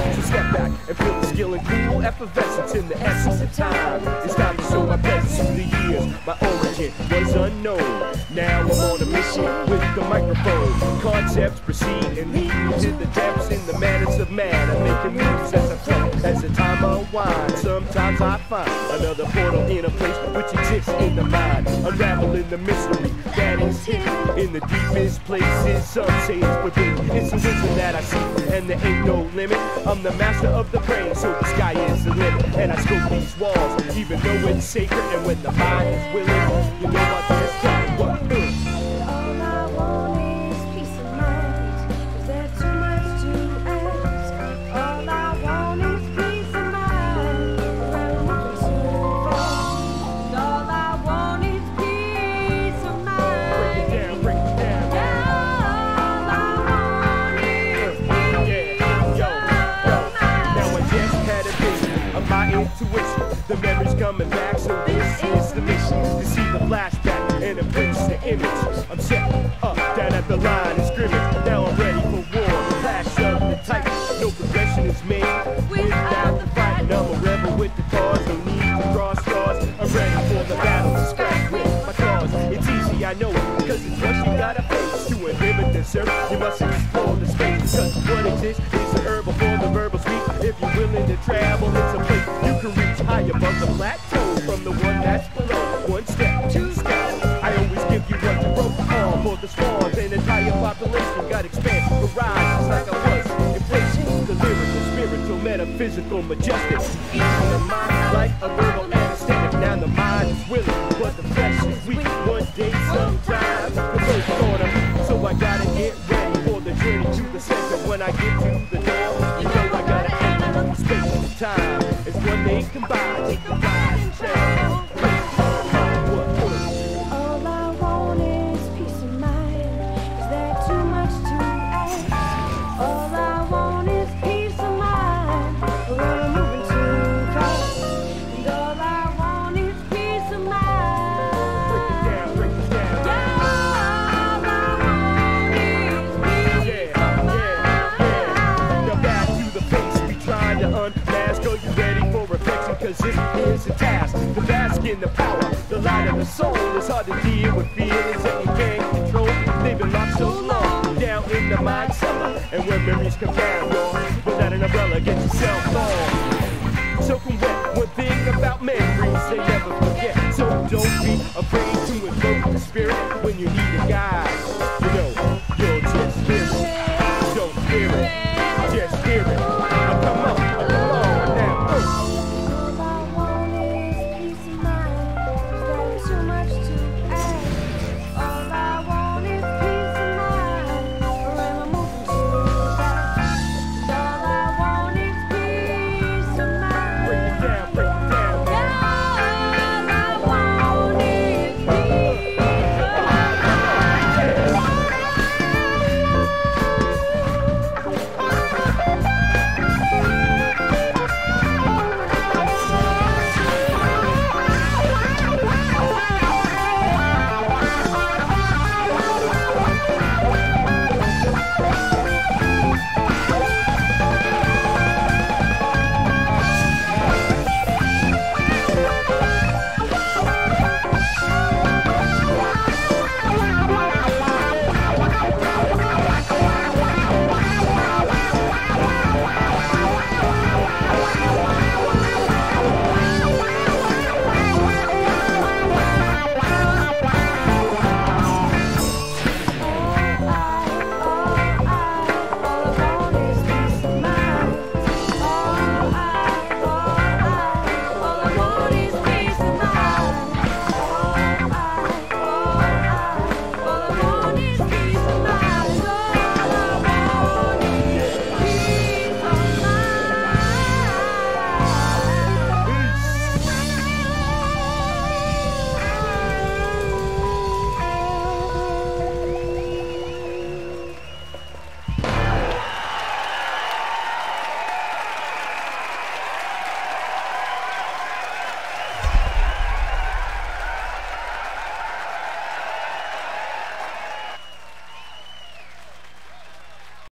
Step back. Feeling cool, effervescence in the essence of time. It's time to show my presence through the years. My origin was unknown. Now I'm on a mission with the microphone. Concepts proceed and lead me to the depths in the madness of man. I'm making moves as I flow, as the time unwinds. Sometimes I find another portal in a place which exists in the mind. Unraveling the mystery that is hidden in the deepest places. Some say it's within. It's the wisdom that I see, and there ain't no limit. I'm the master of the brain, so the sky is the limit. And I scope these walls, even though it's sacred. And when the mind is willing, you know I can't stop. Back, so this is the mission to see the flashback and embrace the image. I'm set up down at the line of scrimmage. Now I'm ready for war. The clash of the titans. No progression is made without the fight. And I'm a rebel with the cause. No need to draw straws. I'm ready for the battle to scratch with my claws. It's easy, I know it, cause it's what you gotta face. To inhibit the surf, you must explore the space. Cause what exists is the herbal for the verbal speak. If you're willing to travel, it's a place you can reach high above the plateau from the one that's below. One step, two steps. I always give you what you broke on for the spawns. An entire population got expanded, horizons like I was. Inflation, the lyrical, spiritual, metaphysical, majestic. Easing the mind like a verbal anesthetic. Now the mind is willing, but the flesh is weak. One day, sometimes, the road's gonna. So I gotta get ready for the journey to the center. When I get to the door, you know I gotta enter. Space and time is when they combine. Take a ride and change. What, what? All I want is peace of mind. Is there too much to ask? All I want is peace of mind. When I'm moving too fast. And all I want is peace of mind. down, break it down. All I want is peace of yeah. Now back to the face, we trying to unmask. Are you ready for reflection? Cause this in the power, the light of the soul. It's hard to deal with feelings that you can't control. They've been locked so long, down in the mind cellar. And when memories come down, y'all, without an umbrella, get yourself on. Soaking wet, one thing about memories, they never forget. So don't be afraid to invoke the spirit when you need a guide. You know, you'll just hear it. Don't fear it, just hear it.